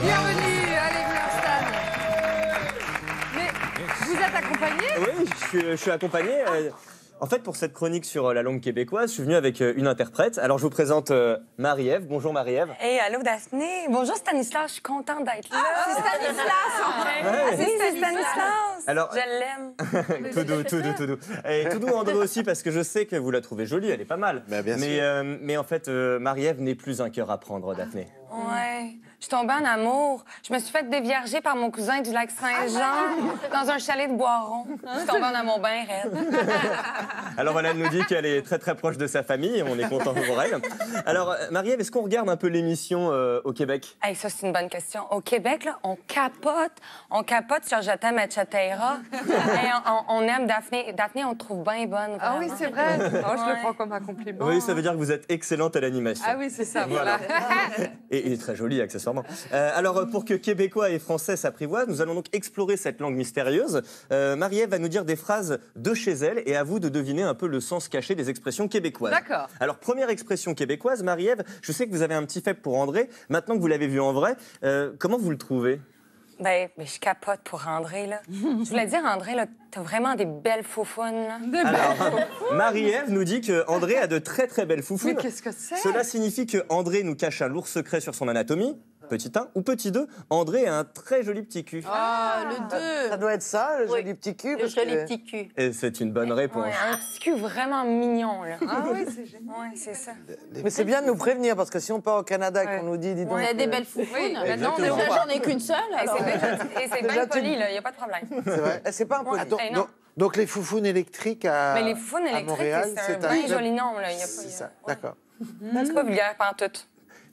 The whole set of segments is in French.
Bienvenue, allez, Stan. Mais vous êtes accompagné Oui, je suis, je suis accompagné. euh, En fait, pour cette chronique sur euh, la langue québécoise, je suis venu avec euh, une interprète. Alors, je vous présente Marie-Ève. Bonjour Marie-Ève. Hey, allô Daphné. Bonjour Stanislas, je suis contente d'être là. C'est Stanislas oui, c'est Stanislas. Alors- je l'aime. tout doux, tout doux, tout doux. Et tout doux André aussi, parce que je sais que vous la trouvez jolie, elle est pas mal. Bah, bien mais, sûr. euh, mais en fait, euh, Marie-Ève n'est plus un cœur à prendre, Daphné. Ouais. Je suis tombée en amour. Je me suis fait dévierger par mon cousin du lac Saint-Jean dans un chalet de Boiron. Je suis tombée en amour bien raide. Alors, elle nous dit qu'elle est très très proche de sa famille, on est content pour elle. Alors, euh, Marie-Ève, est-ce qu'on regarde un peu l'émission euh, au Québec? Hey, ça, c'est une bonne question. Au Québec, là, on capote. On capote sur Je t'aime, etc. Hey, on, on aime Daphné. Daphné, on te trouve bien bonne. Ah oui, c'est vrai. Oh, je le prends comme un compliment. Oui, ça veut dire que vous êtes excellente à l'animation. Ah oui, c'est ça, voilà. Et, et très jolie, accessoirement. Euh, alors, pour que Québécois et Français s'apprivoisent, nous allons donc explorer cette langue mystérieuse. Euh, Marie-Ève va nous dire des phrases de chez elle et à vous de deviner un peu le sens caché des expressions québécoises. D'accord. Alors, première expression québécoise, Marie-Ève, je sais que vous avez un petit faible pour André. Maintenant que vous l'avez vu en vrai, euh, comment vous le trouvez? Ben, ben, je capote pour André, là. Je voulais dire, André, là, t'as vraiment des belles faufounes, là. Alors, Marie-Ève nous dit que André a de très très belles foufounes. Mais qu'est-ce que c'est? Cela signifie que André nous cache un lourd secret sur son anatomie. Petit 1 ou petit 2, André a un très joli petit cul. Ah, le Ça 2. doit être ça, le Oui. joli petit cul. Le parce joli que- petit cul. Et c'est une bonne réponse. Ouais, un petit cul vraiment mignon, là. Ah oui, c'est génial. Ouais, c'est ça. Mais c'est bien de nous prévenir parce que si on part au Canada et Ouais. qu'on nous dit, dis donc. On a des euh, belles foufounes. Oui, maintenant, on est Déjà, j'en ai qu'une seule. Et alors. c'est bien, et c'est bien Déjà, tu- poli, là, il n'y a pas de problème. C'est vrai. C'est pas un peu. Attends, non. donc, donc les foufounes électriques à. Mais les foufounes à électriques, Montréal, c'est un un joli nom, là. Il y a pas, C'est il y a- ça. D'accord. C'est pas vulgaire, pas en tout.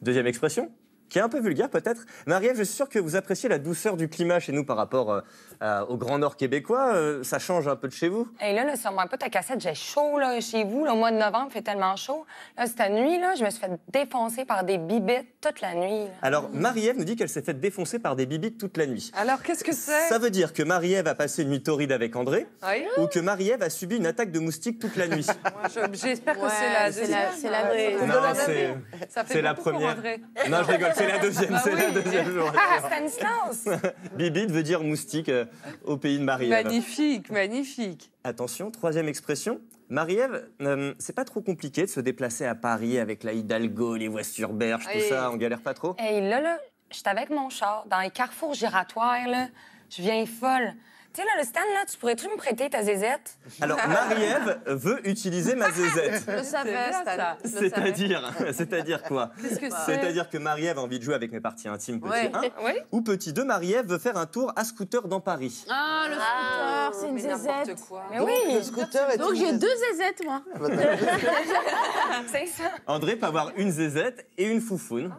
Deuxième expression, qui est un peu vulgaire peut-être. Marie-Ève, je suis sûr que vous appréciez la douceur du climat chez nous par rapport euh, à- au Grand Nord québécois. Euh, ça change un peu de chez vous? Et là, là, sur mon peu ta cassette, j'ai chaud, là, chez vous. là, au mois de novembre, il fait tellement chaud. Là, cette nuit, là, je me suis fait défoncer par des bibittes toute la nuit. là. Alors, Marie-Ève nous dit qu'elle s'est fait défoncer par des bibites toute la nuit. Alors, qu'est-ce que c'est? Ça veut dire que Marie-Ève a passé une nuit torride avec André Oui. ou que Marie-Ève a subi une attaque de moustique toute la nuit. J'espère que Ouais, c'est la c'est la- c'est la vraie. Non, c'est Ça fait c'est la première. André. Non, je rigole, c'est la deuxième, Bah c'est la oui. deuxième jour. Ah, Stanislas! Bibite veut dire moustique euh, au pays de Marie-Ève. Magnifique, magnifique. Attention, troisième expression. Marie-Ève, euh, c'est pas trop compliqué de se déplacer à Paris avec la Hidalgo, les voitures berges, tout ça, on galère pas trop Et là, là, j'étais avec mon char dans les carrefours giratoires, là. Je viens folle. Tu sais, là, le stand, là, tu pourrais-tu me prêter ta zézette? Alors, Marie-Ève veut utiliser ma zézette. Je savais, ça. C'est-à-dire, c'est-à-dire quoi? C'est-à-dire que Marie-Ève a envie de jouer avec mes parties intimes, petit Ouais. 1. Oui. Ou petit 2, Marie-Ève veut faire un tour à scooter dans Paris. Ah, le scooter, c'est une zézette. quoi. Mais Donc, oui, le scooter est Donc j'ai deux zézettes, moi. c'est ça. André peut avoir une zézette et une foufoune,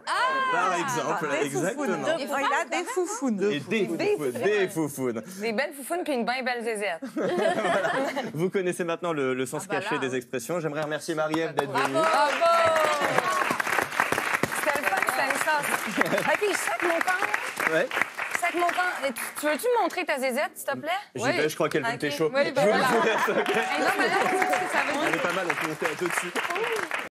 par exemple. Exactement. Il a des foufounes. Et des foufounes, des foufounes. Des belles foufounes puis une bien belle zézette. Vous connaissez maintenant le, le sens Ah bah caché des expressions. J'aimerais remercier Marie-Ève d'être venue. Bravo! C'était le fun, Stanislas. Et puis, sac mon camp. Ouais. Sac mon. Et tu- Tu veux-tu me montrer ta zézette, s'il te plaît? J'y Oui. vais, je crois qu'elle veut Ok. tes chaud. Oui, ben voilà. Non, mais là, c'est ce que ça veut dire. Elle est pas mal, on peut monter à deux dessus.